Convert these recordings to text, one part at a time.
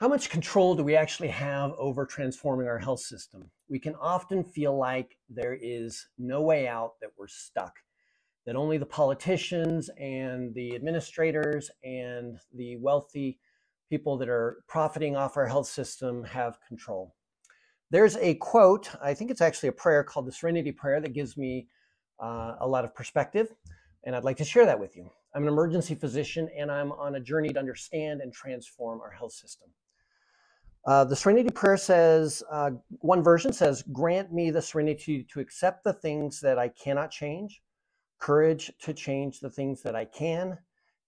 How much control do we actually have over transforming our health system? We can often feel like there is no way out, that we're stuck, that only the politicians and the administrators and the wealthy people that are profiting off our health system have control. There's a quote, I think it's actually a prayer called the Serenity Prayer that gives me uh, a lot of perspective, and I'd like to share that with you. I'm an emergency physician and I'm on a journey to understand and transform our health system. Uh, the Serenity Prayer says, uh, one version says, Grant me the serenity to accept the things that I cannot change, courage to change the things that I can,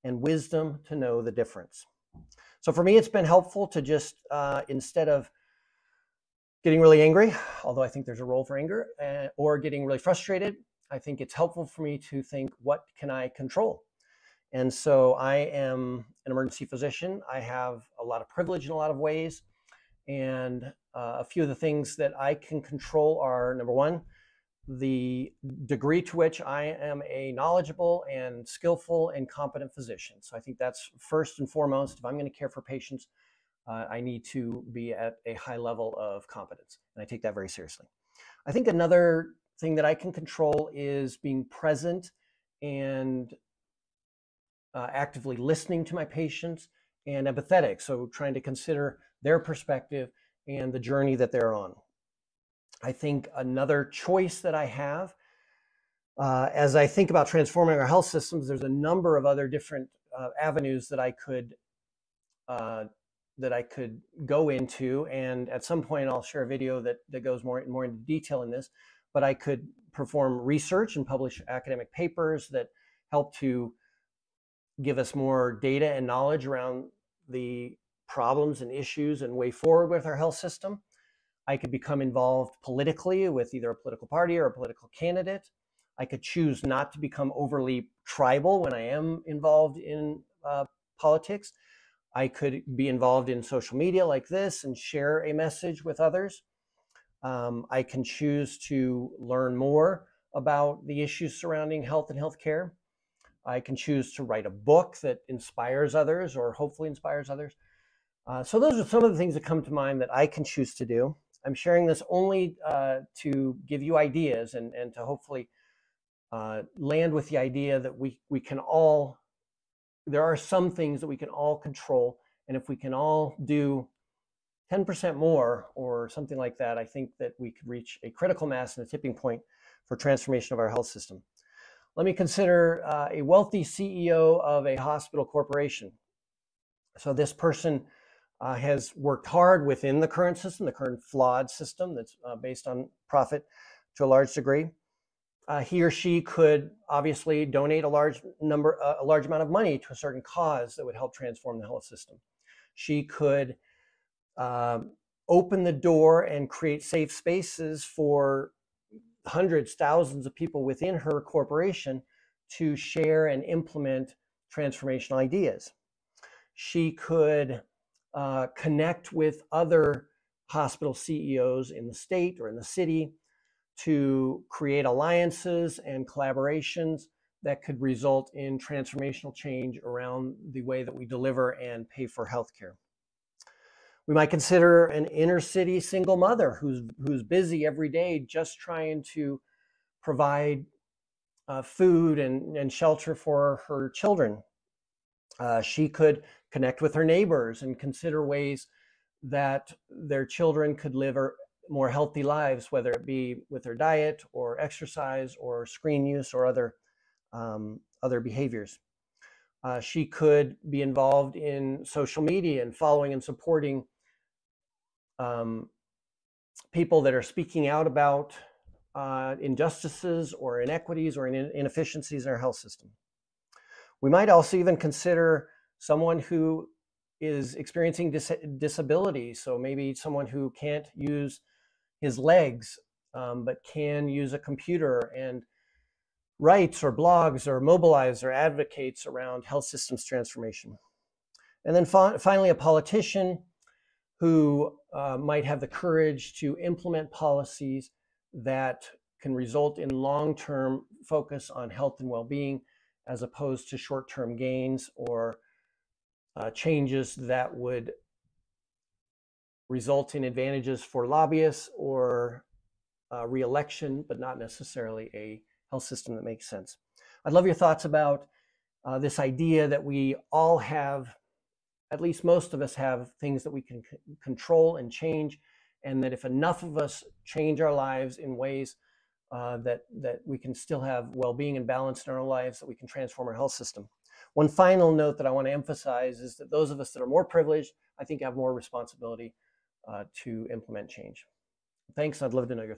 and wisdom to know the difference. So for me, it's been helpful to just, uh, instead of getting really angry, although I think there's a role for anger, uh, or getting really frustrated, I think it's helpful for me to think, what can I control? And so I am an emergency physician. I have a lot of privilege in a lot of ways. And uh, a few of the things that I can control are number one, the degree to which I am a knowledgeable and skillful and competent physician. So I think that's first and foremost. If I'm going to care for patients, uh, I need to be at a high level of competence. And I take that very seriously. I think another thing that I can control is being present and uh, actively listening to my patients and empathetic. So trying to consider their perspective and the journey that they're on. I think another choice that I have uh, as I think about transforming our health systems, there's a number of other different uh, avenues that I could uh, that I could go into, and at some point I'll share a video that that goes more more into detail in this. But I could perform research and publish academic papers that help to give us more data and knowledge around the problems and issues and way forward with our health system. I could become involved politically with either a political party or a political candidate. I could choose not to become overly tribal when I am involved in uh, politics. I could be involved in social media like this and share a message with others. Um, I can choose to learn more about the issues surrounding health and healthcare. I can choose to write a book that inspires others or hopefully inspires others. Uh, so those are some of the things that come to mind that I can choose to do. I'm sharing this only uh, to give you ideas and, and to hopefully uh, land with the idea that we, we can all, there are some things that we can all control. And if we can all do 10% more or something like that, I think that we could reach a critical mass and a tipping point for transformation of our health system. Let me consider uh, a wealthy CEO of a hospital corporation. So this person uh, has worked hard within the current system, the current flawed system that's uh, based on profit to a large degree. Uh, he or she could obviously donate a large number, uh, a large amount of money to a certain cause that would help transform the health system. She could um, open the door and create safe spaces for hundreds, thousands of people within her corporation to share and implement transformational ideas. She could uh, connect with other hospital CEOs in the state or in the city to create alliances and collaborations that could result in transformational change around the way that we deliver and pay for healthcare. We might consider an inner city single mother who's who's busy every day just trying to provide uh, food and, and shelter for her children. Uh, she could connect with her neighbors and consider ways that their children could live more healthy lives, whether it be with their diet or exercise or screen use or other um, other behaviors. Uh, she could be involved in social media and following and supporting um, people that are speaking out about uh, injustices or inequities or inefficiencies in our health system. We might also even consider someone who is experiencing dis- disability. So maybe someone who can't use his legs, um, but can use a computer and writes or blogs or mobilizes or advocates around health systems transformation. And then fi- finally, a politician who uh, might have the courage to implement policies that can result in long term focus on health and well being as opposed to short term gains or uh, changes that would result in advantages for lobbyists or uh, reelection, but not necessarily a health system that makes sense. I'd love your thoughts about uh, this idea that we all have, at least most of us have things that we can control and change, and that if enough of us change our lives in ways uh, that that we can still have well-being and balance in our lives, that we can transform our health system. One final note that I want to emphasize is that those of us that are more privileged, I think, have more responsibility uh, to implement change. Thanks. I'd love to know your